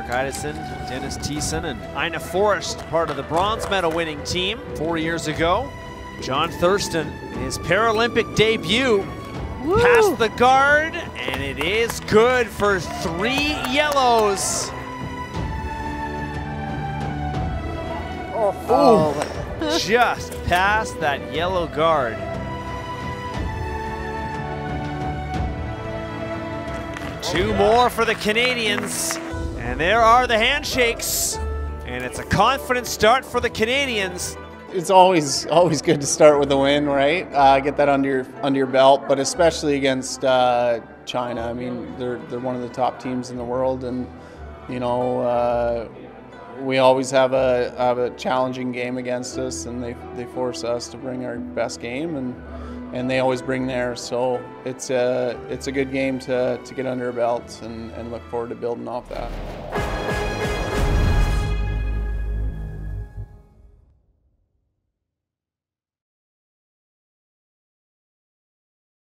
Ideson, Dennis Thiessen, and Ina Forrest, part of the bronze medal winning team four years ago. Jon Thurston, his Paralympic debut, Woo. past the guard, and it is good for three yellows. Oh, oh Just past that yellow guard. Two more for the Canadians. And there are the handshakes. And it's a confident start for the Canadians. It's always always good to start with a win, right? Uh, get that under your under your belt, but especially against uh, China. I mean, they're they're one of the top teams in the world, and you know uh, we always have a have a challenging game against us, and they they force us to bring our best game, and and they always bring theirs. So it's a it's a good game to to get under our belts, and and look forward to building off that.